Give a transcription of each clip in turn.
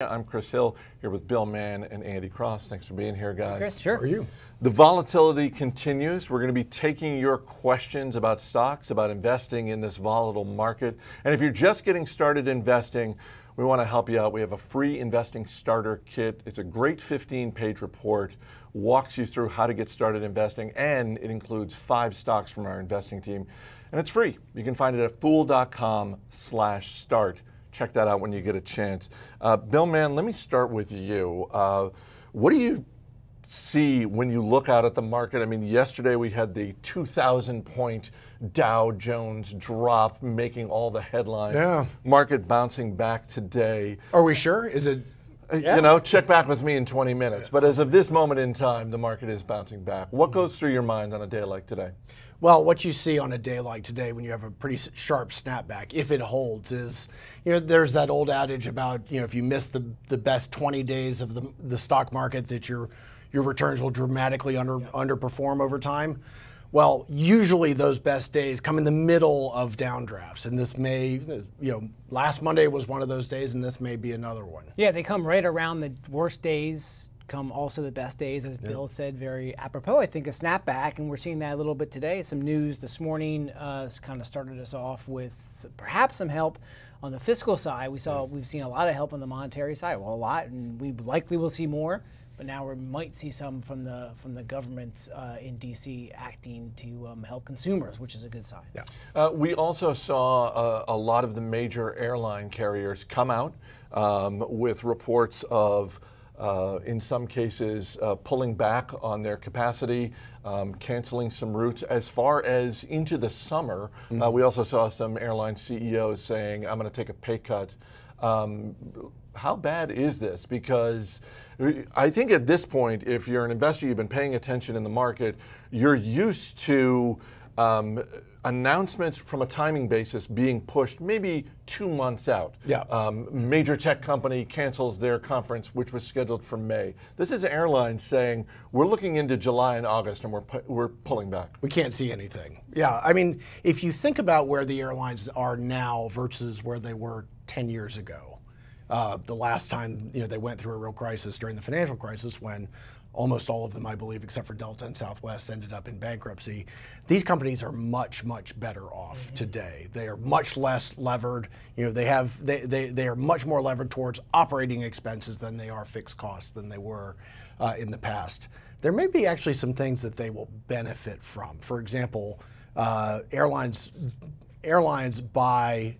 I'm Chris Hill here with Bill Mann and Andy Cross. Thanks for being here, guys. Chris, sure. How are you? The volatility continues. We're going to be taking your questions about stocks, about investing in this volatile market. And if you're just getting started investing, we want to help you out. We have a free investing starter kit. It's a great 15 page report, walks you through how to get started investing, and it includes five stocks from our investing team. And it's free. You can find it at fool.com slash start check that out when you get a chance. Uh, Bill Mann, let me start with you. Uh, what do you see when you look out at the market? I mean, yesterday we had the 2,000 point Dow Jones drop, making all the headlines. Yeah. Market bouncing back today. Are we sure? Is it? Uh, You know, check back with me in 20 minutes. But as of this moment in time, the market is bouncing back. What goes through your mind on a day like today? Well, what you see on a day like today, when you have a pretty sharp snapback, if it holds, is you know there's that old adage about you know if you miss the the best 20 days of the the stock market, that your your returns will dramatically under underperform over time. Well, usually those best days come in the middle of downdrafts, and this may you know last Monday was one of those days, and this may be another one. Yeah, they come right around the worst days, come also the best days, as Bill said, very apropos. I think a snapback, and we're seeing that a little bit today. Some news this morning uh, kind of started us off with perhaps some help on the fiscal side. We saw we've seen a lot of help on the monetary side, well, a lot, and we likely will see more. But now we might see some from the from the government uh, in D.C. acting to um, help consumers, which is a good sign. Yeah. Uh, we also saw uh, a lot of the major airline carriers come out um, with reports of, uh, in some cases, uh, pulling back on their capacity, um, canceling some routes as far as into the summer. Uh, we also saw some airline CEOs saying, I'm going to take a pay cut. Um, how bad is this? Because I think at this point, if you're an investor, you've been paying attention in the market, you're used to um, announcements from a timing basis being pushed maybe two months out. Yeah. Um, major tech company cancels their conference, which was scheduled for May. This is airlines saying we're looking into July and August, and we're pu- we're pulling back. We can't see anything. Yeah, I mean, if you think about where the airlines are now versus where they were 10 years ago, uh, the last time you know they went through a real crisis during the financial crisis when almost all of them, I believe, except for Delta and Southwest, ended up in bankruptcy. These companies are much, much better off today. They are much less levered. You know, they have they, they, they are much more levered towards operating expenses than they are fixed costs than they were uh, in the past. There may be actually some things that they will benefit from. For example, uh, airlines airlines buy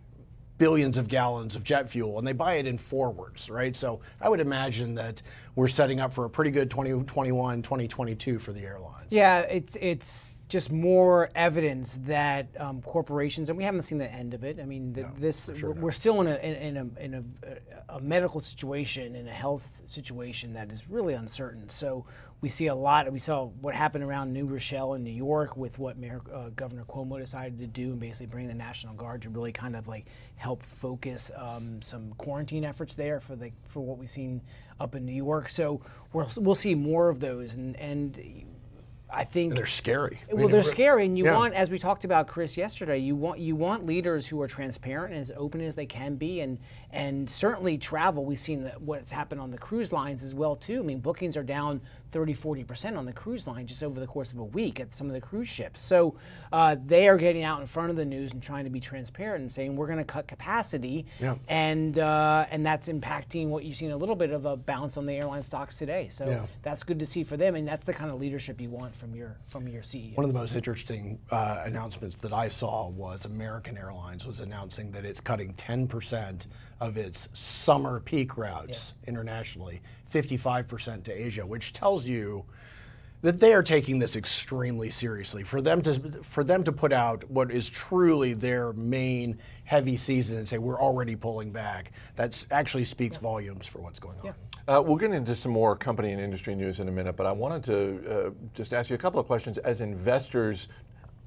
billions of gallons of jet fuel and they buy it in forwards, right? So I would imagine that we're setting up for a pretty good 2021, 2022 for the airlines. Yeah, it's it's just more evidence that um, corporations, and we haven't seen the end of it. I mean, th- this we're, we're still in a in, in a in a, a medical situation, in a health situation that is really uncertain. So we see a lot. We saw what happened around New Rochelle in New York with what Mayor uh, Governor Cuomo decided to do, and basically bring the National Guard to really kind of like help focus um, some quarantine efforts there for the for what we've seen up in New York. So we're, we'll see more of those, and and I think They're scary. I well, mean, they're scary, and you yeah. want, as we talked about, Chris, yesterday. You want you want leaders who are transparent and as open as they can be, and and certainly travel. We've seen that what's happened on the cruise lines as well too. I mean, bookings are down 30, 40 percent on the cruise line just over the course of a week at some of the cruise ships. So uh, they are getting out in front of the news and trying to be transparent and saying we're going to cut capacity, Yeah. and uh, and that's impacting what you've seen a little bit of a bounce on the airline stocks today. So Yeah. that's good to see for them, and that's the kind of leadership you want from your from your CEO. One of the most interesting uh, announcements that I saw was American Airlines was announcing that it's cutting 10% of its summer peak routes internationally, 55% to Asia, which tells you that they are taking this extremely seriously. For them to for them to put out what is truly their main heavy season and say we're already pulling back, that actually speaks volumes for what's going on. Uh, we'll get into some more company and industry news in a minute, but I wanted to uh, just ask you a couple of questions as investors,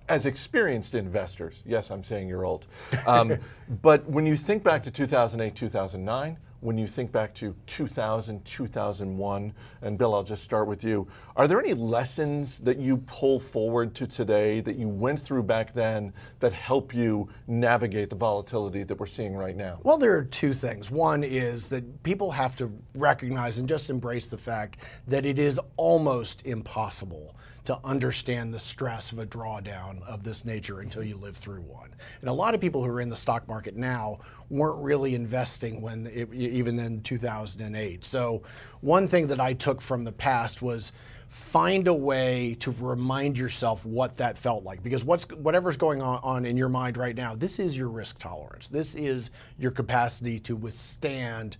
as experienced investors. Yes, I'm saying you're old. Um, but when you think back to 2008, 2009, when you think back to 2000, 2001, and Bill, I'll just start with you. Are there any lessons that you pull forward to today that you went through back then that help you navigate the volatility that we're seeing right now? Well, there are two things. One is that people have to recognize and just embrace the fact that it is almost impossible to understand the stress of a drawdown of this nature until you live through one. And a lot of people who are in the stock market now weren't really investing when it, even in 2008. So one thing that I took from the past was find a way to remind yourself what that felt like because what's whatever's going on, on in your mind right now this is your risk tolerance this is your capacity to withstand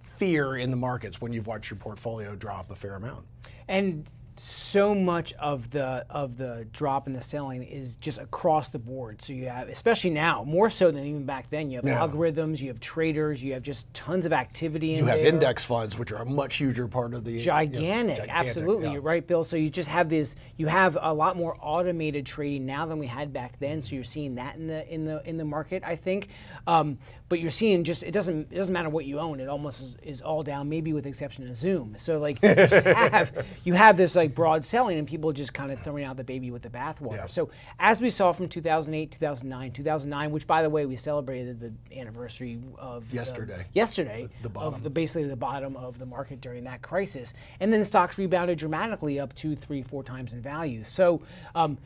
fear in the markets when you've watched your portfolio drop a fair amount and so much of the of the drop in the selling is just across the board. So you have, especially now, more so than even back then. You have yeah. algorithms, you have traders, you have just tons of activity. You have there. index funds, which are a much huger part of the gigantic. You know, gigantic absolutely, yeah. you're right, Bill. So you just have this. You have a lot more automated trading now than we had back then. So you're seeing that in the in the in the market, I think. Um, but you're seeing just it doesn't it doesn't matter what you own. It almost is, is all down, maybe with exception of Zoom. So like you have you have this like broad selling and people just kind of throwing out the baby with the bathwater. Yeah. So as we saw from 2008, 2009, 2009, which by the way we celebrated the anniversary of yesterday. The, yesterday the, the of the basically the bottom of the market during that crisis, and then stocks rebounded dramatically up two, three, four times in value. So um,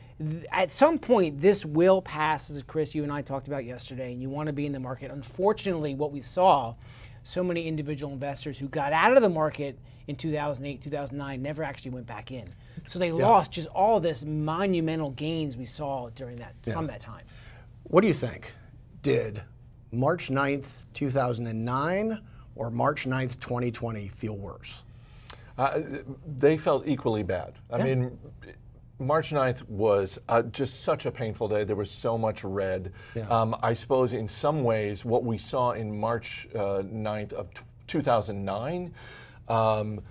at some point this will pass, as Chris, you and I talked about yesterday, and you want to be in the market unfortunately, what we saw, so many individual investors who got out of the market in 2008, 2009 never actually went back in. So they yeah. lost just all this monumental gains we saw during that yeah. from that time. What do you think? Did March 9th, 2009 or March 9th, 2020 feel worse? Uh, they felt equally bad. I yeah. mean, March 9th was uh, just such a painful day. There was so much red. Yeah. Um, I suppose in some ways, what we saw in March uh, 9th of 2009 um,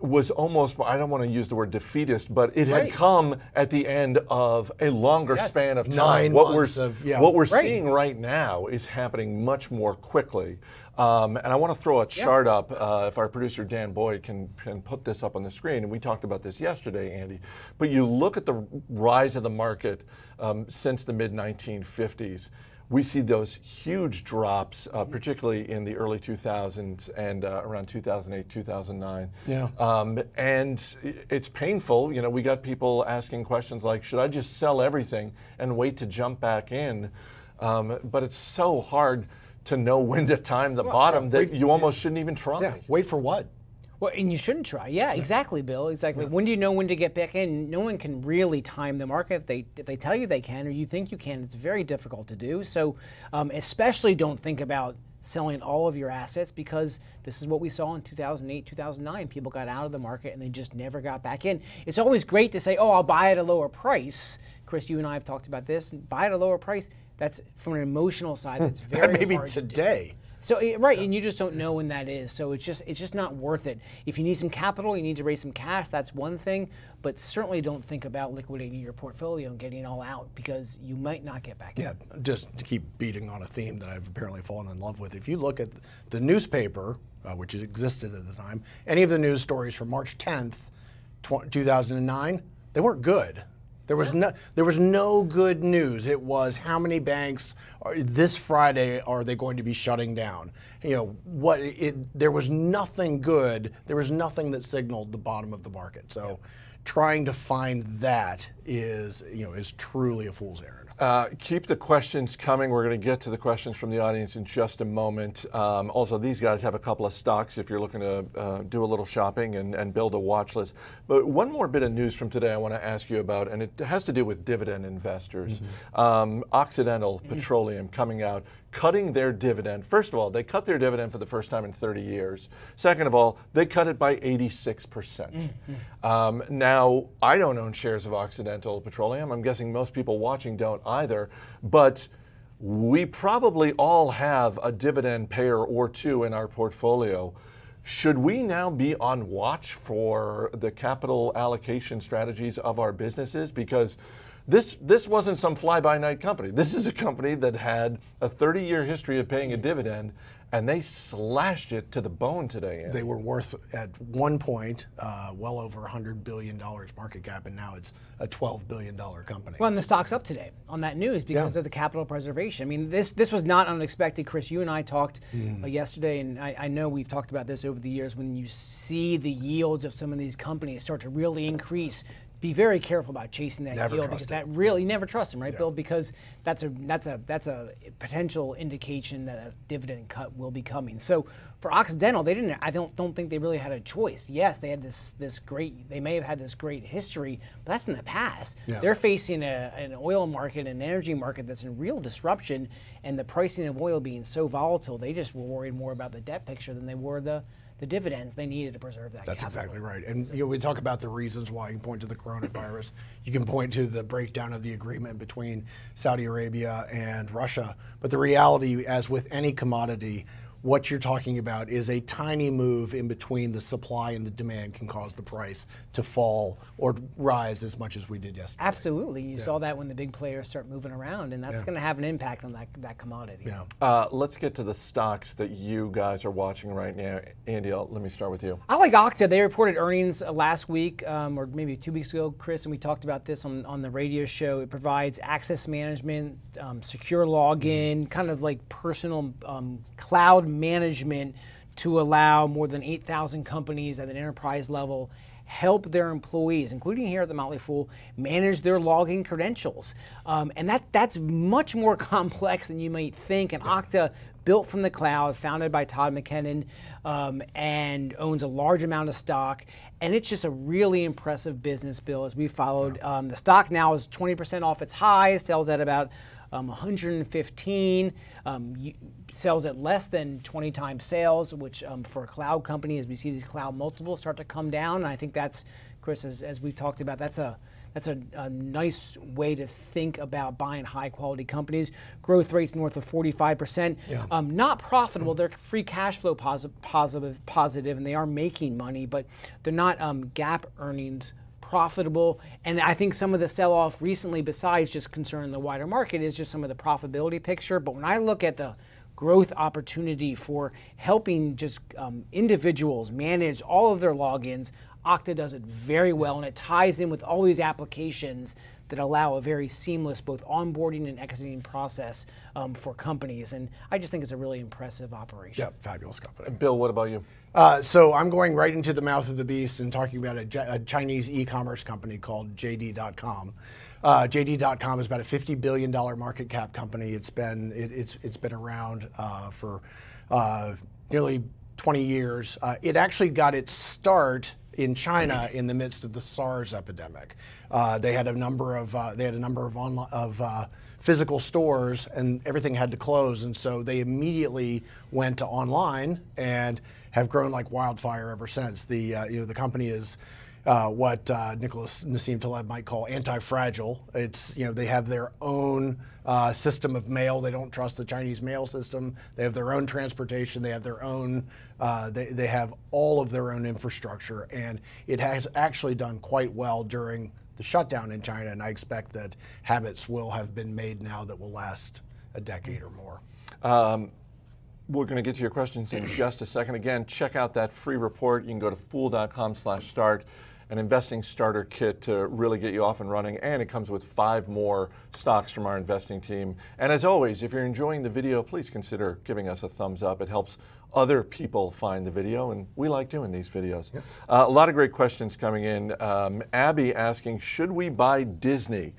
was almost, I don't want to use the word defeatist, but it right. had come at the end of a longer yes. span of time. Nine what months we're, of, yeah. What we're right. seeing right now is happening much more quickly. Um, and I want to throw a chart up, uh, if our producer Dan Boyd can, can put this up on the screen. And we talked about this yesterday, Andy. But you look at the rise of the market um, since the mid 1950s we see those huge drops, uh, particularly in the early 2000s and uh, around 2008, 2009. Yeah. Um, and it's painful. You know, we got people asking questions like, should I just sell everything and wait to jump back in? Um, but it's so hard to know when to time the well, bottom that wait, you almost shouldn't even try. Yeah. Wait for what? Well, and you shouldn't try. Yeah, exactly, Bill. Exactly. Yeah. When do you know when to get back in? No one can really time the market. If they if they tell you they can or you think you can, it's very difficult to do. So, um, especially don't think about selling all of your assets because this is what we saw in 2008, 2009. People got out of the market and they just never got back in. It's always great to say, "Oh, I'll buy at a lower price." Chris, you and I have talked about this. Buy at a lower price. That's from an emotional side. That's very that maybe today. To so right, and you just don't know when that is. So it's just it's just not worth it. If you need some capital, you need to raise some cash. That's one thing, but certainly don't think about liquidating your portfolio and getting it all out because you might not get back. Yeah, in. just to keep beating on a theme that I've apparently fallen in love with. If you look at the newspaper, uh, which existed at the time, any of the news stories from March 10th, 2009, they weren't good. There was no there was no good news. It was how many banks are, this Friday are they going to be shutting down? You know what? It there was nothing good. There was nothing that signaled the bottom of the market. So, trying to find that is you know is truly a fool's errand. Uh, keep the questions coming. We're going to get to the questions from the audience in just a moment. Um, also, these guys have a couple of stocks if you're looking to uh, do a little shopping and, and, build a watch list. But one more bit of news from today I want to ask you about, and it has to do with dividend investors. Mm-hmm. Um, Occidental mm-hmm. Petroleum coming out cutting their dividend. First of all, they cut their dividend for the first time in 30 years. Second of all, they cut it by 86%. Mm-hmm. Um, now, I don't own shares of Occidental Petroleum. I'm guessing most people watching don't either. But we probably all have a dividend payer or two in our portfolio. Should we now be on watch for the capital allocation strategies of our businesses? Because This, this wasn't some fly by night company. This is a company that had a 30 year history of paying a dividend and they slashed it to the bone today. They were worth at one point uh, well over 100 billion dollars market cap, and now it's a 12 billion dollar company. Well, and the stock's up today on that news because yeah. of the capital preservation. I mean, this this was not unexpected, Chris. You and I talked mm. uh, yesterday, and I, I, know we've talked about this over the years. When you see the yields of some of these companies start to really increase, be very careful about chasing that never yield because that really never trust them, right, yeah. Bill? Because that's a that's a that's a potential indication that a dividend cut will be coming. So for Occidental, they didn't. I don't don't think they really had a choice. Yes, they had this this great. They may have had this great history, but that's in the past. Yeah. They're facing a, an oil market, an energy market that's in real disruption, and the pricing of oil being so volatile. They just were worried more about the debt picture than they were the the dividends they needed to preserve that. That's capital. exactly right. And so, you know, we talk about the reasons why. You can point to the coronavirus. you can point to the breakdown of the agreement between Saudi Arabia and Russia. But the reality, as with any commodity, what you're talking about is a tiny move in between the supply and the demand can cause the price to fall or rise as much as we did yesterday. Absolutely. You yeah. saw that when the big players start moving around, and that's yeah. going to have an impact on that, that commodity. Yeah. Uh, let's get to the stocks that you guys are watching right now. Andy, I'll, let me start with you. I like Okta. They reported earnings uh, last week, um, or maybe two weeks ago, Chris, and we talked about this on, on the radio show. It provides access management, um, secure login, mm-hmm. kind of like personal um, cloud management to allow more than 8,000 companies at an enterprise level help their employees, including here at the Motley Fool, manage their login credentials. Um, and that that's much more complex than you might think. And Okta, built from the cloud, founded by Todd McKinnon, um, and owns a large amount of stock. And it's just a really impressive business, Bill, as we followed. Um, the stock now is 20% off its highs, sells at about um, 115, um, sells at less than 20 times sales, which um, for a cloud company, as we see these cloud multiples start to come down, and I think that's, Chris, as, as we've talked about, that's a that's a, a, nice way to think about buying high quality companies. Growth rates north of 45%. Yeah. Um, not profitable. They're free cash flow positive, positive, positive, and they are making money, but they're not um, GAAP earnings profitable. And I think some of the sell off recently, besides just concerning the wider market, is just some of the profitability picture. But when I look at the growth opportunity for helping just um, individuals manage all of their logins, Okta does it very well, and it ties in with all these applications that allow a very seamless both onboarding and exiting process um, for companies. And I just think it's a really impressive operation. Yeah, fabulous company. Bill, what about you? Uh, so I'm going right into the mouth of the beast and talking about a, a Chinese e-commerce company called JD.com. Uh, JD.com is about a $50 billion market cap company. It's been it, it's it's been around uh, for uh, nearly 20 years. Uh, it actually got its start in China in the midst of the SARS epidemic. Uh, they had a number of uh, they had a number of online of uh, physical stores, and everything had to close, and so they immediately went to online and have grown like wildfire ever since. The uh, you know the company is uh, what uh, Nicholas Nassim Taleb might call anti-fragile. It's you know they have their own uh, system of mail. They don't trust the Chinese mail system. They have their own transportation. They have their own. Uh, they they have all of their own infrastructure, and it has actually done quite well during the shutdown in China. And I expect that habits will have been made now that will last a decade or more. Um, we're going to get to your questions in just a second. Again, check out that free report. You can go to fool.com/start an investing starter kit to really get you off and running, and it comes with five more stocks from our investing team. And as always, if you're enjoying the video, please consider giving us a thumbs up. It helps other people find the video, and we like doing these videos. Uh, a lot of great questions coming in. Um, Abby asking, should we buy Disney?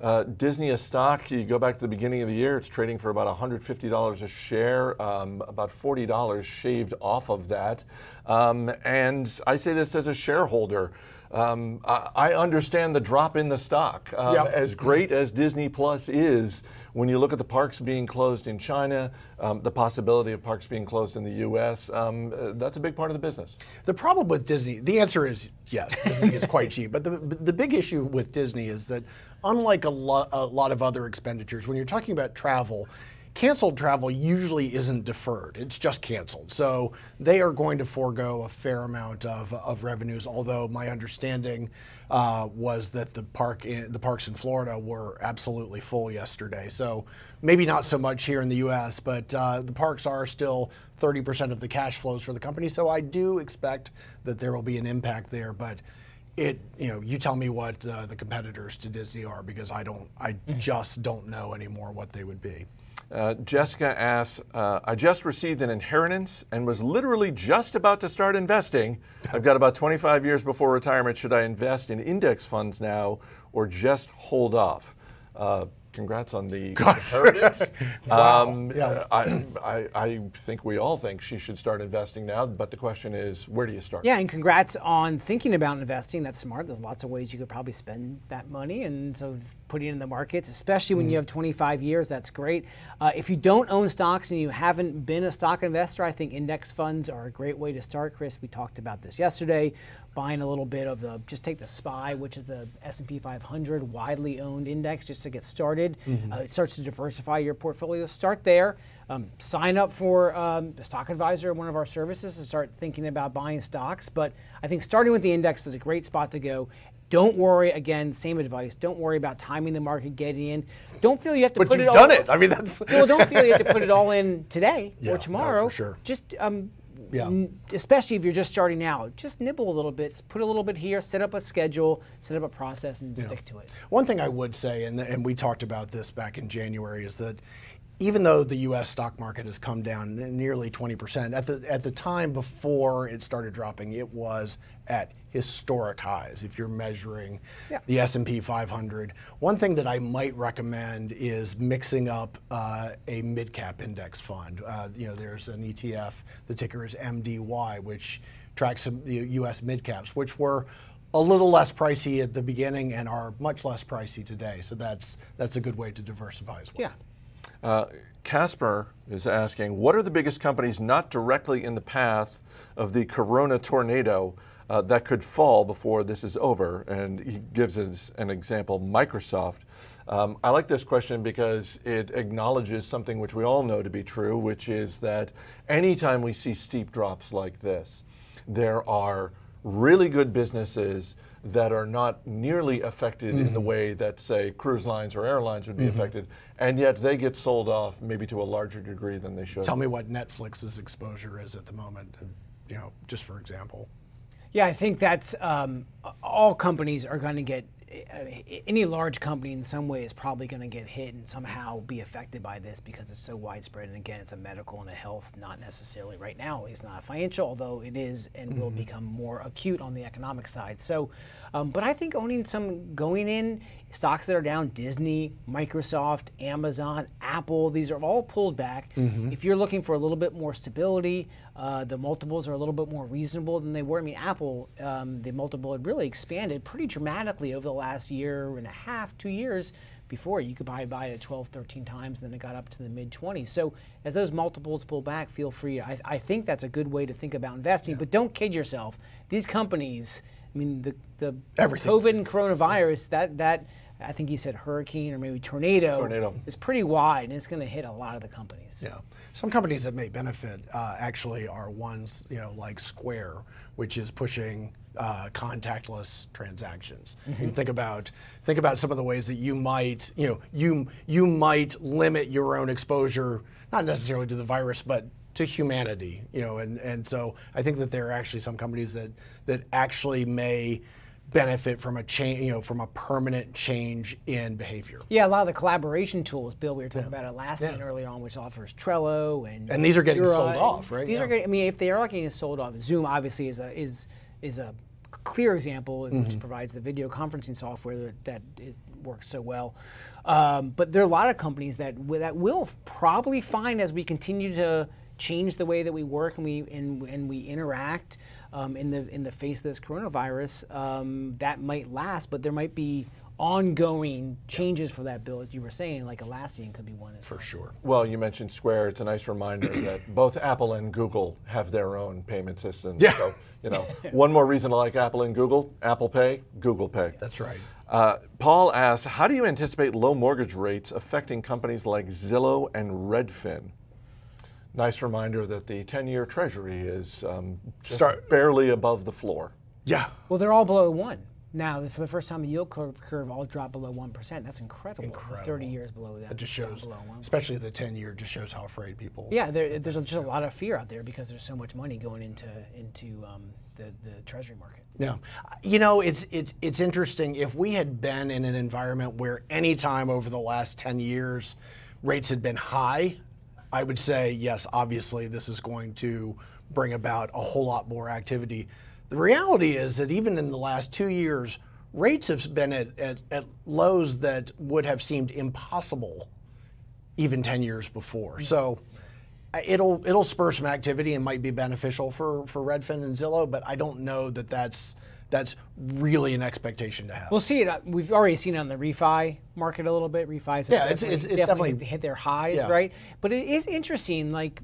Uh, Disney a stock, you go back to the beginning of the year, it's trading for about $150 a share, um, about $40 shaved off of that. Um, and I say this as a shareholder. Um, I, I, understand the drop in the stock. Um, yep. As great as Disney Plus is, when you look at the parks being closed in China, um, the possibility of parks being closed in the U.S., um, uh, that's a big part of the business. The problem with Disney, the answer is yes, Disney is quite cheap. But the, the big issue with Disney is that, unlike a, lo- a lot of other expenditures, when you're talking about travel, canceled travel usually isn't deferred, it's just canceled. So they are going to forego a fair amount of, of revenues, although my understanding uh, was that the park in, the parks in Florida were absolutely full yesterday. So maybe not so much here in the U.S., but uh, the parks are still 30% of the cash flows for the company. So I do expect that there will be an impact there, but it you know you tell me what uh, the competitors to Disney are because I don't I mm-hmm. just don't know anymore what they would be. Uh, Jessica asks, uh, I just received an inheritance and was literally just about to start investing. I've got about 25 years before retirement. Should I invest in index funds now or just hold off? Uh, congrats on the inheritance. wow. Um, yeah. I, I, I, think we all think she should start investing now, but the question is, where do you start? Yeah, and congrats on thinking about investing. That's smart. There's lots of ways you could probably spend that money and so putting it in the markets, especially when mm. you have 25 years. That's great. Uh, if you don't own stocks and you haven't been a stock investor, I think index funds are a great way to start. Chris, we talked about this yesterday buying a little bit of the just take the SPY, which is the S&P 500 widely owned index, just to get started. Mm-hmm. Uh, it starts to diversify your portfolio. Start there. Um, sign up for um, a stock advisor, one of our services, and start thinking about buying stocks. But I think starting with the index is a great spot to go. Don't worry. Again, same advice. Don't worry about timing the market, getting in. Don't feel you have to but put it all. But you've done it. I mean, that's. well, don't feel you have to put it all in today yeah, or tomorrow. No, for sure. Just um, yeah. especially if you're just starting out, just nibble a little bit, put a little bit here, set up a schedule, set up a process, and yeah. stick to it. One thing I would say, and, and we talked about this back in January, is that even though the U.S. stock market has come down nearly 20%, at the, at the time before it started dropping, it was at historic highs if you're measuring yeah. the S&P 500. One thing that I might recommend is mixing up uh, a mid-cap index fund. Uh, you know, there's an ETF, the ticker is MDY, which tracks some U.S. mid-caps, which were a little less pricey at the beginning and are much less pricey today. So that's that's a good way to diversify as well. Yeah. Uh, Casper is asking, what are the biggest companies not directly in the path of the corona tornado uh, that could fall before this is over? And he gives us an example, Microsoft. Um, I like this question because it acknowledges something which we all know to be true, which is that anytime we see steep drops like this, there are really good businesses that are not nearly affected mm-hmm. in the mm-hmm. way that, say, cruise lines or airlines would be mm-hmm. affected, and yet they get sold off maybe to a larger degree than they should. Tell me what Netflix's exposure is at the moment, you know, just for example. Yeah, I think that's um, all companies are going to get any large company in some way is probably going to get hit and somehow be affected by this because it's so widespread. And again, it's a medical and a health, not necessarily right now. It's not a financial, although it is and mm-hmm. will become more acute on the economic side. So, um, but I think owning some going in stocks that are down, Disney, Microsoft, Amazon, Apple, these are all pulled back. Mm-hmm. If you're looking for a little bit more stability, uh, the multiples are a little bit more reasonable than they were. I mean, Apple, um, the multiple had really expanded pretty dramatically over the last year and a half, two years. Before you could buy buy it at 12, 13 times, and then it got up to the mid 20s. So as those multiples pull back, feel free. I, I think that's a good way to think about investing. Yeah. But don't kid yourself. These companies, I mean, the the Everything. COVID and coronavirus, that that I think he said hurricane or maybe tornado, tornado. is pretty wide and it's going to hit a lot of the companies. Yeah. Some companies that may benefit uh, actually are ones, you know, like Square, which is pushing uh, contactless transactions. Mm-hmm. think about think about some of the ways that you might, you know, you you might limit your own exposure, not necessarily to the virus, but to humanity, you know, and, and so I think that there are actually some companies that that actually may benefit from a change, you know, from a permanent change in behavior. Yeah, a lot of the collaboration tools, Bill, we were talking yeah. about Atlassian yeah. early on, which offers Trello and and these are getting sold off, right? These yeah. are getting. I mean, if they are getting sold off, Zoom obviously is a is is a clear example, mm-hmm. which provides the video conferencing software that, that works so well. Um, but there are a lot of companies that that will probably find as we continue to change the way that we work and we and, and we interact um, in the in the face of this coronavirus, um, that might last, but there might be ongoing changes for that bill, as you were saying, like Atlassian could be one as For well. sure. Well, you mentioned Square. It's a nice reminder that both Apple and Google have their own payment systems. Yeah. So, you know, one more reason to like Apple and Google Apple Pay, Google Pay. That's right. Uh, Paul asks, how do you anticipate low mortgage rates affecting companies like Zillow and Redfin? Nice reminder that the 10-year Treasury is um, just Start- barely above the floor. Yeah. Well, they're all below one. Now, for the first time, the yield curve, curve all dropped below 1%. That's incredible. Incredible. 30 years below that. It just shows, below one. especially the 10 year, just shows how afraid people. Yeah, there, there's just a lot of fear out there because there's so much money going into into um, the, the treasury market. Yeah, you know, it's it's it's interesting. If we had been in an environment where any time over the last ten years, rates had been high, I would say yes. Obviously, this is going to bring about a whole lot more activity. The reality is that even in the last two years, rates have been at, at, at lows that would have seemed impossible even 10 years before. So uh, it'll it'll spur some activity and might be beneficial for for Redfin and Zillow, but I don't know that that's that's really an expectation to have. We'll see it. uh, We've already seen it on the refi market a little bit. Refis Yeah, it's- definitely, it's- it's definitely, definitely- hit their highs, Yeah. right? But it is interesting, like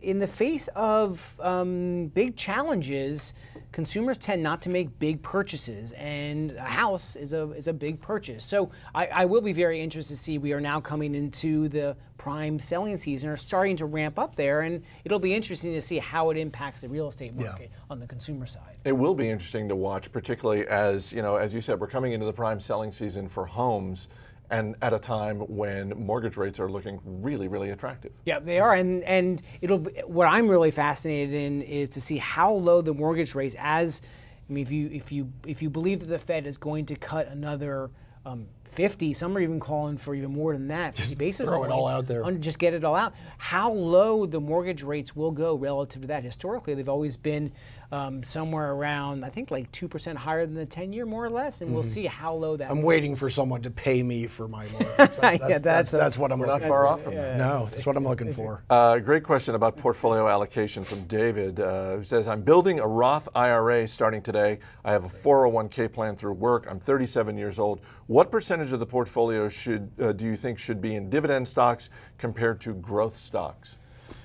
in the face of um, big challenges, consumers tend not to make big purchases, and a house is a is a big purchase. So I, I will be very interested to see. We are now coming into the prime selling season, are starting to ramp up there, and it'll be interesting to see how it impacts the real estate market on the consumer side. It will be interesting to watch, particularly as you know, as you said, we're coming into the prime selling season for homes, and at a time when mortgage rates are looking really, really attractive. Yeah, they are, and and it'll. What I'm really fascinated in is to see how low the mortgage rates. As I mean, if you if you if you believe that the Fed is going to cut another um, 50, some are even calling for even more than that. 50 basis throw it all out there. just get it all out. How low the mortgage rates will go relative to that? Historically, they've always been um, somewhere around, I think, like two percent higher than the 10-year, more or less. And we'll see how low that. Mm-hmm. I'm waiting for someone to pay me for my mortgage. That's, that's, Yeah, that's, that's that's, a- what I'm We're looking not far for. off from that. No, that's what I'm looking for. Uh, great question about portfolio allocation from David, uh, who says, I'm building a Roth IRA starting today. I have a 401k plan through work. I'm 37 years old. What percentage of the portfolio should uh, do you think should be in dividend stocks compared to growth stocks?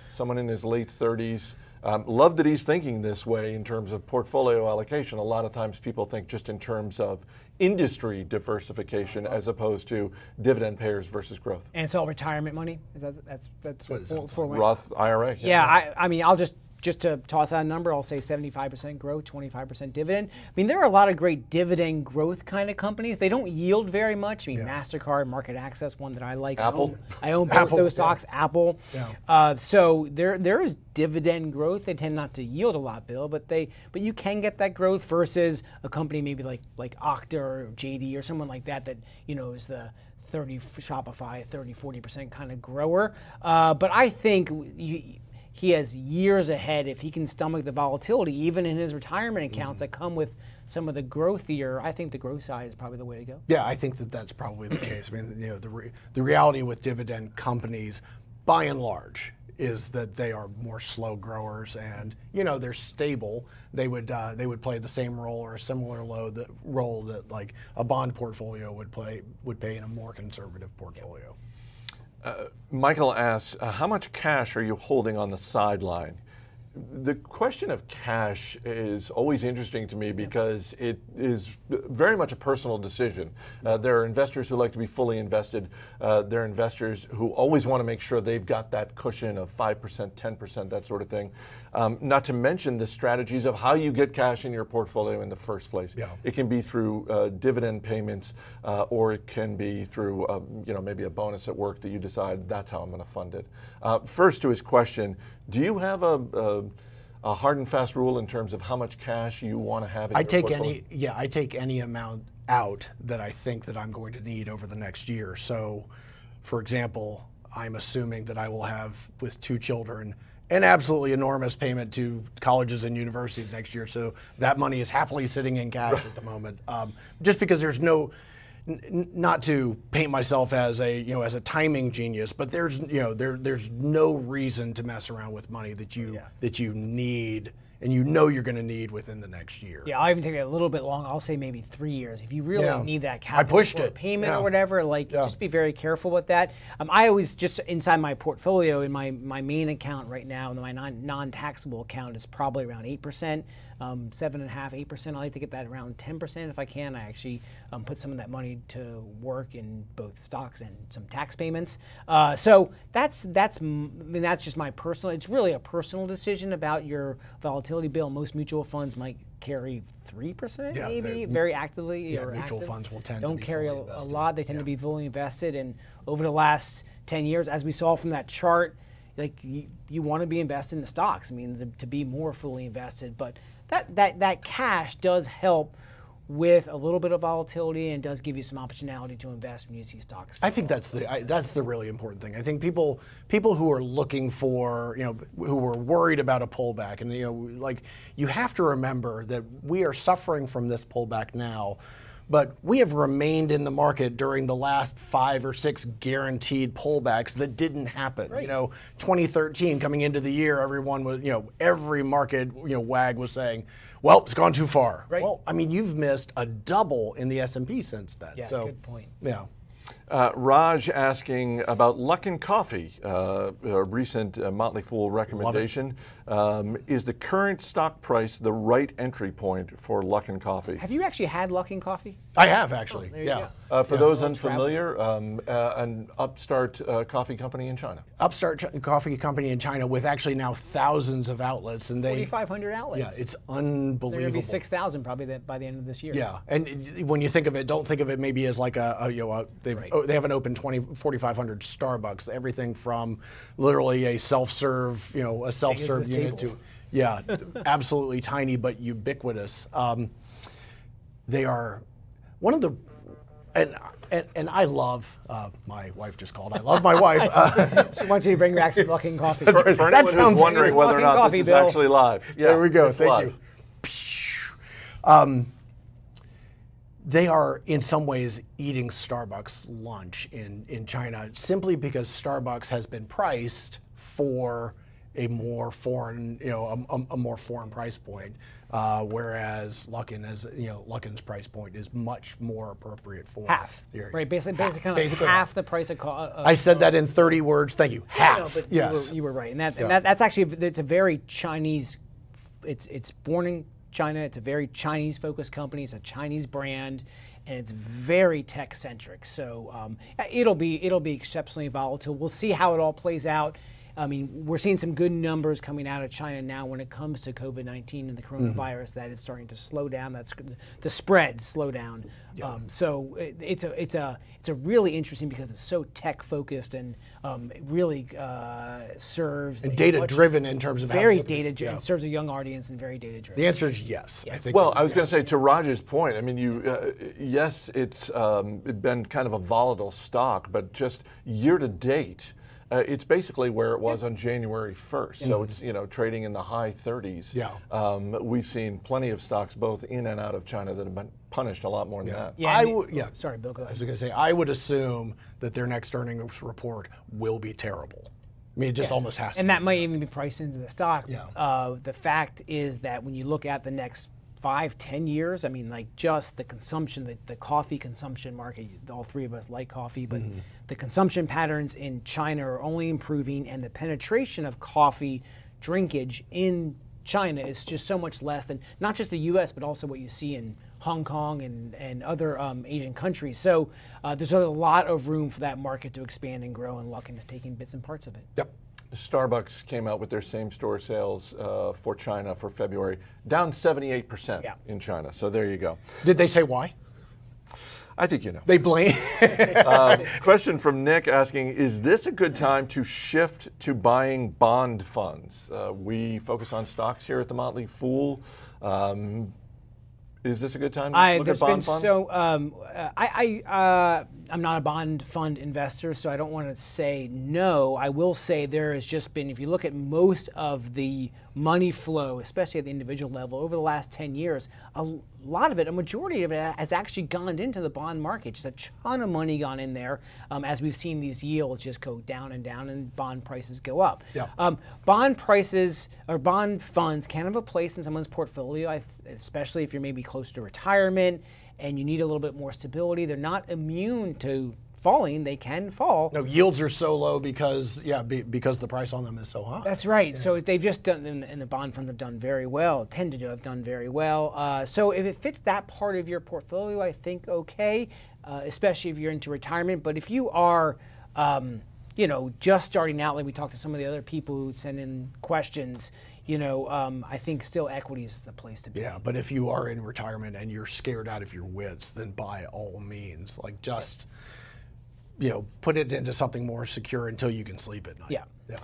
Someone in his late 30s. Um, love that he's thinking this way in terms of portfolio allocation. A lot of times people think just in terms of industry diversification as opposed to dividend payers versus growth. and it's all retirement money. Is that, that's that's what does that for, for Roth IRA. Yeah, I, I mean, I'll just just to toss out a number, I'll say 75% growth, 25% dividend. I mean, there are a lot of great dividend growth kind of companies. They don't yield very much. I mean, Mastercard, MarketAxess, one that I like. Apple? I own, I own both Apple, those yeah. stocks. Apple. Yeah. Uh, so there there is dividend growth. They tend not to yield a lot, Bill, but they but you can get that growth versus a company maybe like like Okta or JD or someone like that that you know is the 30 Shopify, 30, 40% kind of grower. Uh, but I think you, he has years ahead if he can stomach the volatility, even in his retirement accounts that come with some of the growthier. I think the growth side is probably the way to go. Yeah, I think that that's probably the case. I mean, you know, the, re- the reality with dividend companies, by and large, is that they are more slow growers, and you know they're stable. They would uh, they would play the same role or a similar low that role that like a bond portfolio would play would pay in a more conservative portfolio. Michael asks, uh, how much cash are you holding on the sideline? The question of cash is always interesting to me because it is very much a personal decision. Uh, there are investors who like to be fully invested. Uh, there are investors who always want to make sure they've got that cushion of 5%, 10%, that sort of thing. Um, not to mention the strategies of how you get cash in your portfolio in the first place. Yeah. It can be through uh, dividend payments, uh, or it can be through, um, you know, maybe a bonus at work that you decide that's how I'm going to fund it. Uh, first, to his question, do you have a, a, a hard and fast rule in terms of how much cash you want to have? In I your take portfolio? any yeah, I take any amount out that I think that I'm going to need over the next year. So, for example, I'm assuming that I will have with two children an absolutely enormous payment to colleges and universities next year. So that money is happily sitting in cash at the moment, um, just because there's no. Not to paint myself as a you know as a timing genius, but there's you know there there's no reason to mess around with money that you that you need and you know you're going to need within the next year. Yeah, I'll even take it a little bit long. I'll say maybe three years. If you really Yeah. need that I capital pushed it. payment Yeah. or whatever, like Yeah. just be very careful with that. Um, I always just inside my portfolio in my my main account right now, and my non non taxable account is probably around eight percent, um, seven and a half, eight percent. I like to get that around ten percent if I can. I actually um, put some of that money to work in both stocks and some tax payments. Uh, so that's that's I mean that's just my personal. It's really a personal decision about your volatility bill. Most mutual funds might carry three percent, Yeah, maybe very actively. Yeah, mutual active. funds will tend to don't carry a, a lot. They tend Yeah. to be fully invested, and over the last ten years, as we saw from that chart, like you, you want to be invested in the stocks. I mean, to, to be more fully invested, but that that that cash does help with a little bit of volatility and does give you some optionality to invest when you see stocks. I think that's the I, that's the really important thing. I think people people who are looking for you know who are worried about a pullback and you know like you have to remember that we are suffering from this pullback now. But we have remained in the market during the last five or six guaranteed pullbacks that didn't happen. You know, 2013 coming into the year, everyone was, you know, every market, you know, wag was saying, "Well, it's gone too far." Right. Well, I mean, you've missed a double in the S&P since then. yeah, so, good point. Yeah. Uh, Raj asking about Luckin Coffee, uh, a recent uh, Motley Fool recommendation. Um, is the current stock price the right entry point for Luckin Coffee? Have you actually had Luckin Coffee? I have actually. there you yeah. go. Uh, for Yeah. those unfamiliar, um, uh, an upstart uh, coffee company in China. Upstart Ch- Coffee Company in China with actually now thousands of outlets, and they. 4,500 outlets. Yeah, it's They're going to unbelievable. be 6,000 probably that by the end of this year. Yeah, and it- when you think of it, don't think of it maybe as like a, a you know a, they've Right. They haven't opened 20 4,500 Starbucks. Everything from literally a self-serve you know a self-serve unit table. to yeah, absolutely tiny but ubiquitous. Um, they are one of the and and, and I love uh, my wife just called. I love my wife. Uh, She wants you to bring back some Luckin Coffee. For, for That anyone sounds who's wondering whether or not Coffee, this is Bill. actually live. Yeah, there we go. Thank live. you. Um, they are in some ways eating Starbucks lunch in, in China simply because Starbucks has been priced for a more foreign, you know, a, a- more foreign price point, uh, whereas Luckin has, you know, Luckin's price point is much more appropriate for half, the right? Basically, Half, basically, basically half the price of. Co- uh, I said that in 30 words. Thank you. Half. No, but yes. you, were, you were right, and that, Yeah. and that that's actually it's a very Chinese. It's it's born in China. It's a very Chinese focused company. It's a Chinese brand, and it's very tech centric. So um, it'll be it'll be exceptionally volatile. We'll see how it all plays out. I mean, we're seeing some good numbers coming out of China now when it comes to COVID nineteen and the Mm-hmm. coronavirus. That it's starting to slow down. That's the spread slow down. Um, so it, it's a it's a it's a really interesting because it's so tech focused and um, really uh, serves a data driven in terms of very data driven. yeah. Serves a young audience and very data driven. The answer is yes. I think. Well, I was going to say to Raj's point. I mean, you uh, yes, it's um, it's been kind of a volatile stock, but just year to date, uh, it's basically where it was on January 1st. So it's you know trading in the high 30s. Yeah. Um, we've seen plenty of stocks both in and out of China that have been punished a lot more than that. Yeah, I and it- would. Yeah. Sorry, Bill. Go I was going to say, I would assume that their next earnings report will be terrible. I mean, it just almost has to. And be. that might even be priced into the stock. Yeah. Uh, the fact is that when you look at the next five, ten years, I mean, like just the consumption, the, the coffee consumption market. All three of us like coffee, but Mm-hmm. the consumption patterns in China are only improving, and the penetration of coffee drinkage in China is just so much less than not just the U.S. but also what you see in Hong Kong and, and other um, Asian countries. So uh, there's a lot of room for that market to expand and grow, and Luckin is taking bits and parts of it. Yep. Starbucks came out with their same store sales uh, for China for February, down 78% Yeah. in China. So there you go. Did they say why? I think you know. They blame. Um, question from Nick asking Is this a good time to shift to buying bond funds? Uh, we focus on stocks here at the Motley Fool. Um, is this a good time to I, look there's at been bond funds? so um, uh, I, I uh, I'm not a bond fund investor, so I don't want to say no. I will say there has just been, if you look at most of the money flow, especially at the individual level, over the last 10 years, a lot of it, a majority of it, has actually gone into the bond market. Just a ton of money gone in there um, as we've seen these yields just go down and down and bond prices go up. Yeah. Um, bond prices or bond funds can have a place in someone's portfolio, especially if you're maybe close to retirement and you need a little bit more stability. They're not immune to falling. They can fall. No, yields are so low because yeah, be, because the price on them is so high. That's right. Yeah. So they've just done, and the bond funds have done very well, tended to have done very well. Uh, so if it fits that part of your portfolio, I think okay, uh, especially if you're into retirement. But if you are um, you know, just starting out, like we talked to some of the other people who send in questions, you know, um, I think still equity is the place to be. Yeah, but if you are in retirement and you're scared out of your wits, then by all means, like just, you know, put it into something more secure until you can sleep at night. Yeah. Yeah.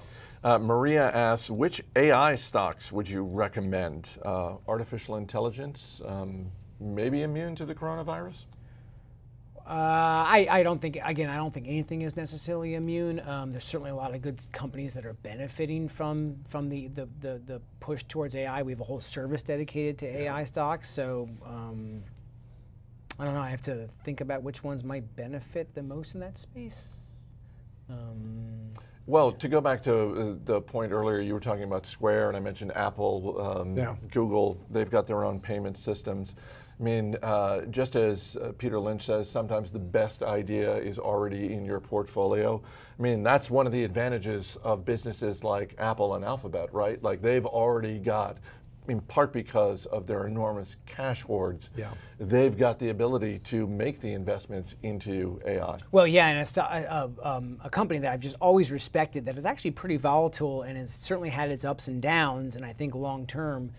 Uh, Maria asks, which AI stocks would you recommend? Uh, artificial intelligence, um, maybe immune to the coronavirus? Uh, I, I don't think again I don't think anything is necessarily immune. Um, there's certainly a lot of good companies that are benefiting from from the, the, the, the, push towards AI. We have a whole service dedicated to AI stocks. So um, I don't know. I have to think about which ones might benefit the most in that space. Um, well, to go back to uh, the point earlier, you were talking about Square, and I mentioned Apple, um, yeah. Google. They've got their own payment systems. I mean, uh, just as uh, Peter Lynch says, sometimes the best idea is already in your portfolio. I mean, that's one of the advantages of businesses like Apple and Alphabet, right? Like they've already got, in part because of their enormous cash hoards, yeah. they've got the ability to make the investments into AI. Well, yeah, and it's a, uh, uh, um, a company that I've just always respected that is actually pretty volatile and has certainly had its ups and downs, and I think long term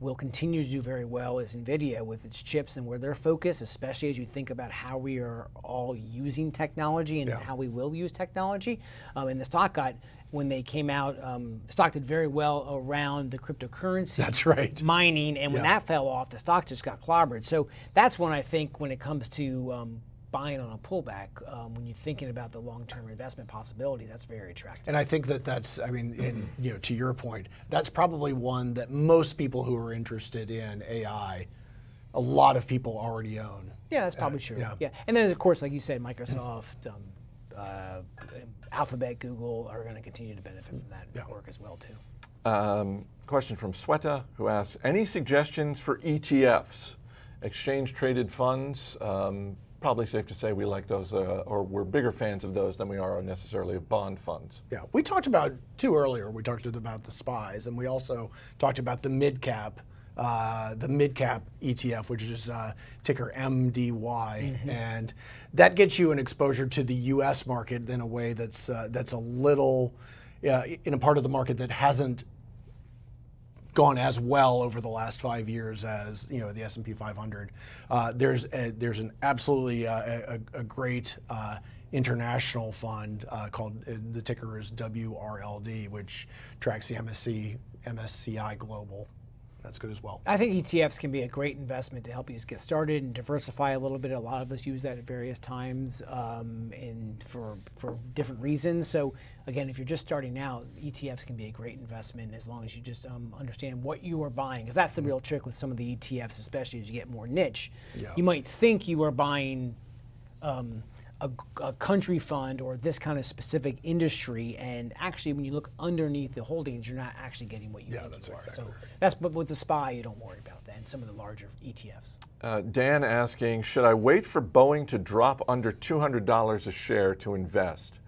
will continue to do very well is NVIDIA with its chips and where they're focused, especially as you think about how we are all using technology and yeah. how we will use technology. Um, and the stock got, when they came out, um, the stock did very well around the cryptocurrency that's right. mining. And when yeah. that fell off, the stock just got clobbered. So that's when I think when it comes to um, buying on a pullback um, when you're thinking about the long-term investment possibilities that's very attractive and i think that that's i mean in, you know to your point that's probably one that most people who are interested in ai a lot of people already own yeah that's probably uh, true yeah. yeah. and then of course like you said microsoft um, uh, alphabet google are going to continue to benefit from that yeah. work as well too um, question from Sweta, who asks any suggestions for etfs exchange traded funds um, probably safe to say we like those, uh, or we're bigger fans of those than we are necessarily of bond funds. Yeah, we talked about two earlier. We talked about the spies, and we also talked about the mid cap. Uh, the mid cap ETF, which is uh, ticker MDY, mm-hmm. and that gets you an exposure to the U.S. market in a way that's uh, that's a little in a part of the market that hasn't gone as well over the last five years as you know the S&P 500. Uh, there's a, there's an absolutely uh, a, a, great uh, international fund uh, called uh, the ticker is WRLD, which tracks the MSC MSCI Global that's good as well. I think ETFs can be a great investment to help you get started and diversify a little bit. A lot of us use that at various times um, and for for different reasons. So again, if you're just starting out, ETFs can be a great investment as long as you just um, understand what you are buying. Because that's the real trick with some of the ETFs, especially as you get more niche. Yeah. You might think you are buying. Um, a, a, country fund or this kind of specific industry, and actually, when you look underneath the holdings, you're not actually getting what you yeah, think that's you exactly are. So right. that's but with the SPY, you don't worry about that, and some of the larger ETFs. Uh, Dan asking, should I wait for Boeing to drop under $200 a share to invest?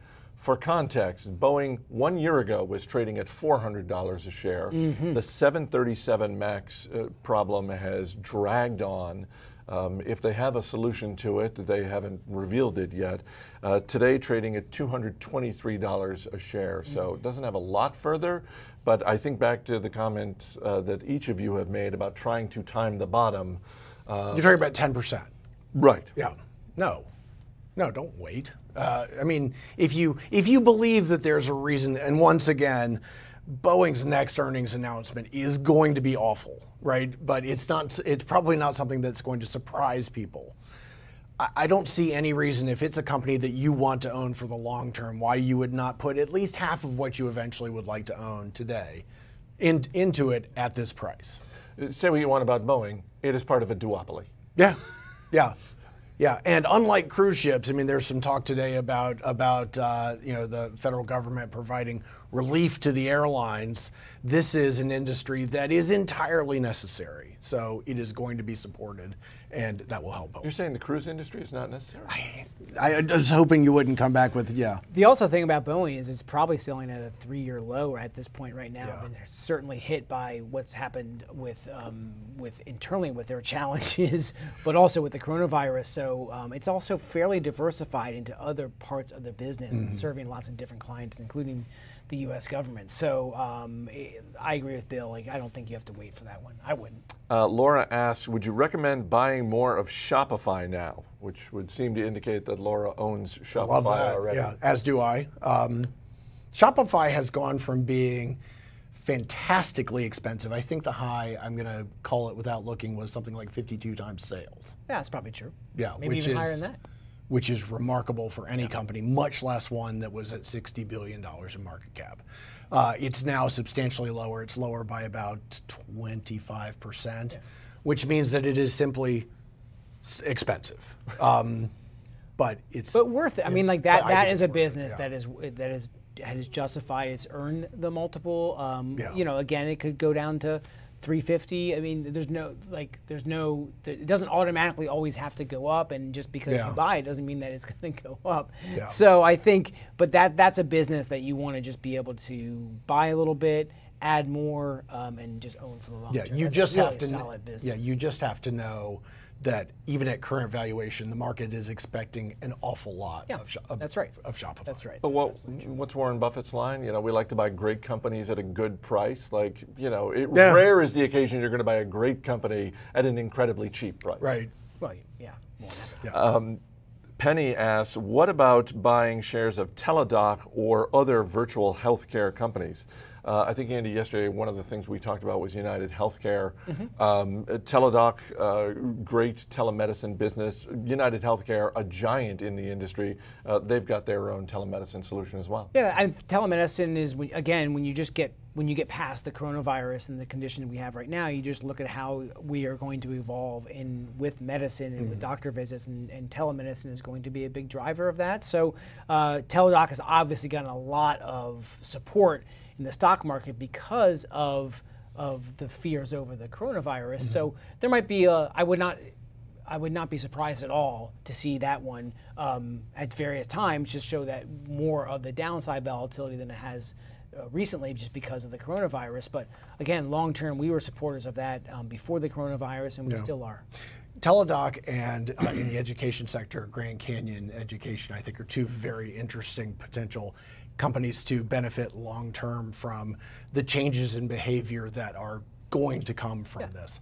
For context, Boeing one year ago was trading at $400 a share. Mm-hmm. The 737 MAX uh, problem has dragged on. Um, if they have a solution to it, they haven't revealed it yet. Uh, today, trading at $223 a share, so it doesn't have a lot further. But I think back to the comment uh, that each of you have made about trying to time the bottom. Uh, You're talking about 10%. Right. Yeah. No. No, don't wait. Uh, I mean, if you if you believe that there's a reason, and once again, Boeing's next earnings announcement is going to be awful, right? But it's not. It's probably not something that's going to surprise people. I don't see any reason if it's a company that you want to own for the long term, why you would not put at least half of what you eventually would like to own today in, into it at this price. Say what you want about Boeing, it is part of a duopoly. Yeah, yeah. Yeah, and unlike cruise ships, I mean, there's some talk today about about uh, you know the federal government providing relief to the airlines. This is an industry that is entirely necessary, so it is going to be supported, and that will help. You're saying the cruise industry is not necessary? I, I was hoping you wouldn't come back with yeah. The also thing about Boeing is it's probably selling at a three-year low at this point right now, yeah. and they're certainly hit by what's happened with um, with internally with their challenges, but also with the coronavirus. So um, it's also fairly diversified into other parts of the business mm-hmm. and serving lots of different clients, including the U.S. government. So um, I agree with Bill. Like I don't think you have to wait for that one. I wouldn't. Uh, Laura asks, would you recommend buying more of Shopify now? Which would seem to indicate that Laura owns Shopify Love that. already. Yeah, as do I. Um, Shopify has gone from being fantastically expensive. I think the high, I'm going to call it without looking, was something like 52 times sales. Yeah, that's probably true. Yeah, maybe even is, higher than that which is remarkable for any company, much less one that was at $60 billion in market cap. Uh, it's now substantially lower. It's lower by about 25%, yeah. Which means that it is simply expensive. Um, but it's but worth it. I mean, like that. That is a business it, yeah. that is that is has justified. It's earned the multiple. Um, yeah. You know, again, it could go down to 350 i mean there's no like there's no it doesn't automatically always have to go up and just because yeah. you buy it doesn't mean that it's going to go up so i think but that that's a business that you want to just be able to buy a little bit add more um, and just own for the long yeah term. you that's just really have to yeah you just have to know that even at current valuation, the market is expecting an awful lot yeah, of, of, that's right. of Shopify. That's right. But what, what's Warren Buffett's line? You know, we like to buy great companies at a good price. Like, you know, it, yeah. rare is the occasion you're going to buy a great company at an incredibly cheap price. Right. Well, yeah. yeah. Um, Penny asks, what about buying shares of Teladoc or other virtual healthcare companies? Uh, I think, Andy, yesterday, one of the things we talked about was United Healthcare. Mm-hmm. Um, Teladoc, uh, great telemedicine business. United Healthcare, a giant in the industry. Uh, they've got their own telemedicine solution as well. Yeah, and telemedicine is, again, when you just get when you get past the coronavirus and the condition we have right now, you just look at how we are going to evolve in with medicine and mm-hmm. with doctor visits, and, and, telemedicine is going to be a big driver of that. So, uh, Teladoc has obviously gotten a lot of support in the stock market because of of the fears over the coronavirus. Mm-hmm. So there might be a. I would not. I would not be surprised at all to see that one um, at various times just show that more of the downside volatility than it has uh, recently just because of the coronavirus. But again, long term, we were supporters of that um, before the coronavirus, and we yeah. still are. Teladoc and uh, in the education sector, Grand Canyon Education, I think, are two very interesting potential companies to benefit long term from the changes in behavior that are going to come from yeah. this.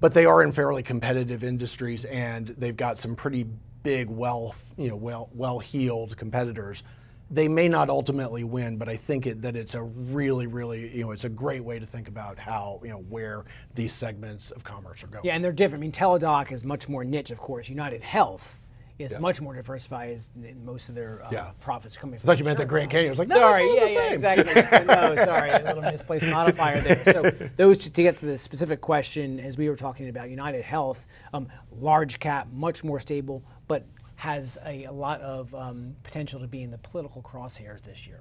But they are in fairly competitive industries, and they've got some pretty big, well, you know, well, well-heeled competitors. They may not ultimately win, but I think it, that it's a really, really, you know, it's a great way to think about how, you know, where these segments of commerce are going. Yeah, and they're different. I mean, Teladoc is much more niche, of course. United Health is yeah. much more diversified as most of their uh, yeah. profits coming from. I thought you meant the Grand Canyon. I was like, no, sorry, yeah, yeah, exactly. no, sorry, a little misplaced modifier there. So those to, to, get to the specific question, as we were talking about United Health, um, large cap, much more stable, but has a, a lot of um, potential to be in the political crosshairs this year.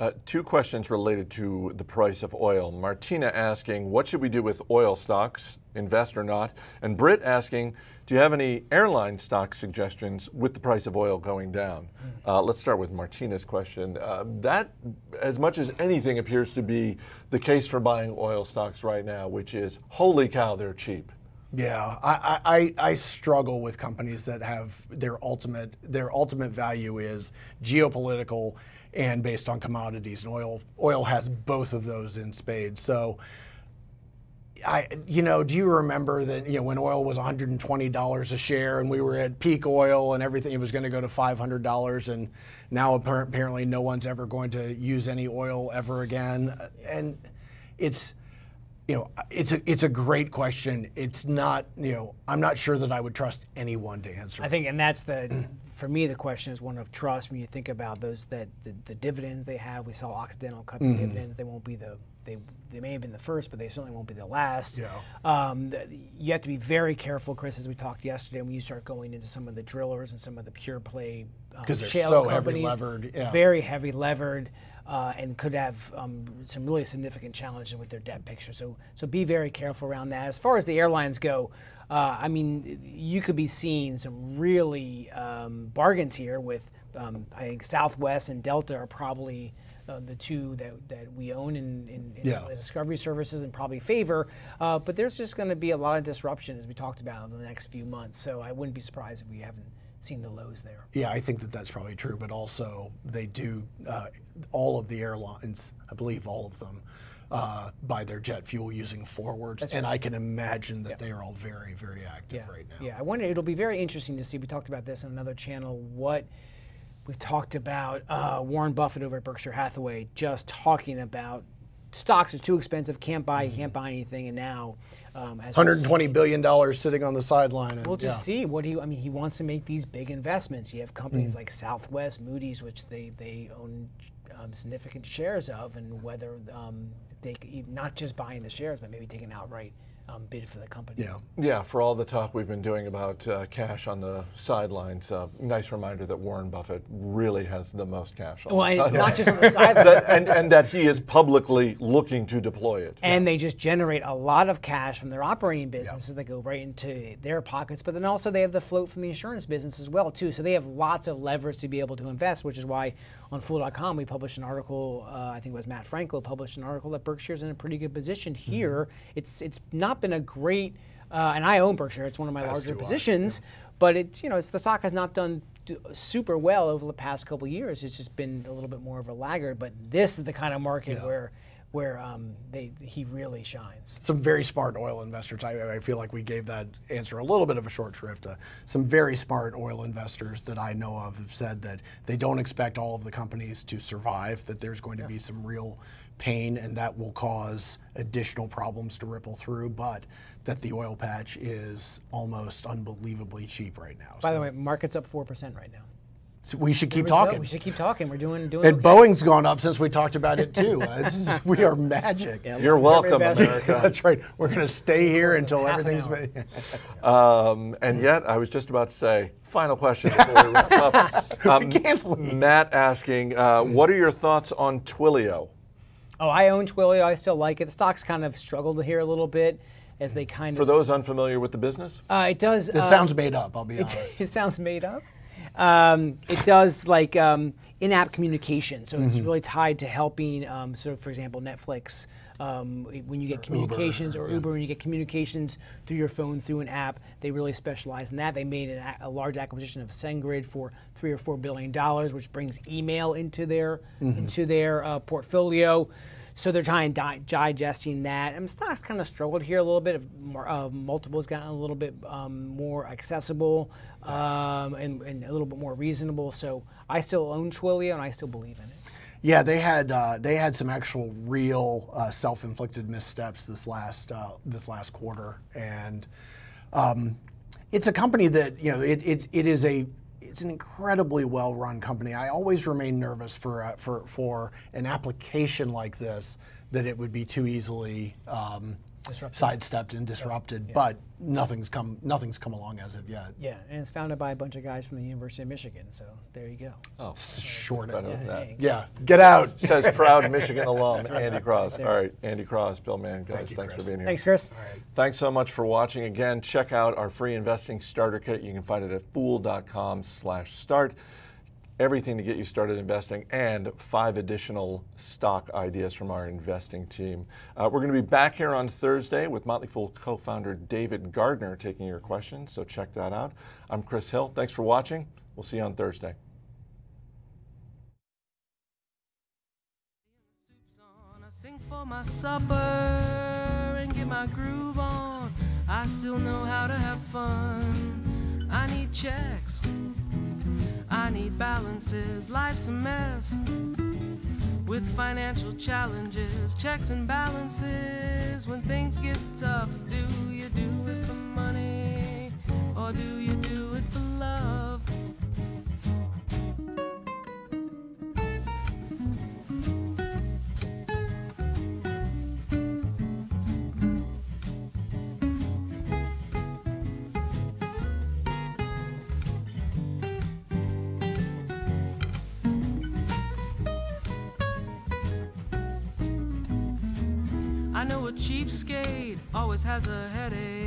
Uh, two questions related to the price of oil. Martina asking, what should we do with oil stocks, invest or not? And Britt asking, do you have any airline stock suggestions with the price of oil going down? Hmm. Uh, let's start with Martina's question. Uh, that, as much as anything, appears to be the case for buying oil stocks right now, which is holy cow, they're cheap. Yeah, I, I, I, struggle with companies that have their ultimate their ultimate value is geopolitical and based on commodities, and oil oil has both of those in spades. So I, you know, do you remember that, you know, when oil was $120 a share and we were at peak oil and everything, it was going to go to $500 and now apparently no one's ever going to use any oil ever again. And it's, you know, it's a it's a great question. It's not, you know, I'm not sure that I would trust anyone to answer. I think, and that's the, for me, the question is one of trust. When you think about those that the, the dividends they have, we saw Occidental cut the mm-hmm. dividends. They won't be the they they may have been the first, but they certainly won't be the last. Yeah. Um, the, you have to be very careful, Chris, as we talked yesterday, when you start going into some of the drillers and some of the pure play because um, they're so heavy levered, yeah. very heavy levered uh, and could have um, some really significant challenges with their debt picture. So, so be very careful around that. As far as the airlines go, uh, I mean, you could be seeing some really um, bargains here with, um, I think Southwest and Delta are probably uh, the two that, that we own in, in, in yeah. Discovery Services and probably favor. Uh, but there's just going to be a lot of disruption, as we talked about, in the next few months. So I wouldn't be surprised if we haven't seen the lows there. Yeah, I think that that's probably true, but also they do, uh, all of the airlines, I believe all of them, uh, buy their jet fuel using forwards, and. I can imagine that yeah. they are all very, very active yeah. right now. Yeah, I wonder, it'll be very interesting to see, we talked about this on another channel, what we talked about uh, Warren Buffett over at Berkshire Hathaway just talking about stocks are too expensive, can't buy, mm-hmm. can't buy anything, and now um, 120 billion dollars sitting on the sideline. And, we'll just yeah. see what he. I mean, he wants to make these big investments. You have companies mm-hmm. like Southwest, Moody's, which they they own um, significant shares of, and whether um, they not just buying the shares, but maybe taking outright um, bid for the company. Yeah, yeah. For all the talk we've been doing about uh, cash on the sidelines, uh, nice reminder that Warren Buffett really has the most cash on well, the sidelines. not just on the sidelines, and, and that he is publicly looking to deploy it. And yeah. they just generate a lot of cash from their operating businesses yeah. that go right into their pockets. But then also they have the float from the insurance business as well too. So they have lots of levers to be able to invest, which is why on Fool.com we published an article. Uh, I think it was Matt Frankel published an article that Berkshire's in a pretty good position mm-hmm. here. Mm-hmm. It's it's not been a great, uh, and I own Berkshire. It's one of my As larger positions, yeah. but it's you know it's the stock has not done super well over the past couple years. It's just been a little bit more of a laggard. But this is the kind of market yeah. where where um, they, he really shines. Some very smart oil investors. I, I, feel like we gave that answer a little bit of a short shrift. Uh, some very smart oil investors that I know of have said that they don't expect all of the companies to survive, that there's going to yeah. be some real pain and that will cause additional problems to ripple through, but that the oil patch is almost unbelievably cheap right now. By so. the way, market's up 4% right now. So we should keep we talking. Go. We should keep talking. We're doing doing. And okay. Boeing's gone up since we talked about it too. uh, is, we are magic. Yeah, You're welcome, America. That's right. We're going to stay here until everything's. um, and yet, I was just about to say, final question before we wrap up. Um, we can't leave. Matt asking, uh, what are your thoughts on Twilio? Oh, I own Twilio. I still like it. The stock's kind of struggled here a little bit as they kind For of. For those unfamiliar with the business, uh, it does. It uh, sounds made up. I'll be honest. It, it sounds made up. Um, it does like um, in-app communication, so mm-hmm. it's really tied to helping. Um, so, for example, Netflix. Um, when you get or communications, Uber, or yeah. Uber, when you get communications through your phone through an app, they really specialize in that. They made a, a large acquisition of SendGrid for three or four billion dollars, which brings email into their mm-hmm. into their uh, portfolio. So they're trying di- digesting that. And stocks kind of struggled here a little bit. More, uh, multiples gotten a little bit um, more accessible um, and, and, a little bit more reasonable. So I still own Twilio and I still believe in it. Yeah, they had uh, they had some actual real uh, self-inflicted missteps this last uh, this last quarter, and um, it's a company that you know it, it, it is a it's an incredibly well-run company. I always remain nervous for uh, for for an application like this that it would be too easily um, sidestepped and disrupted. Yeah. But nothing's come nothing's come along as of yet. Yeah, and it's founded by a bunch of guys from the University of Michigan. So there you go. Oh, short yeah, yeah, yeah, get out. Says proud Michigan alum Andy Cross. All right, Andy Cross, Bill Mann, guys, Thank you, thanks Chris. for being here. Thanks, Chris. All right. Thanks so much for watching. Again, check out our free investing starter kit. You can find it at fool.com/start everything to get you started investing, and five additional stock ideas from our investing team. Uh, we're going to be back here on Thursday with Motley Fool co founder David Gardner taking your questions, so check that out. I'm Chris Hill. Thanks for watching. We'll see you on Thursday. For my supper and get my groove on. I still know how to have fun. I need checks. I need balances, life's a mess. with financial challenges, checks and balances. When things get tough, do you do it for money or do you do it for love? I know a cheapskate always has a headache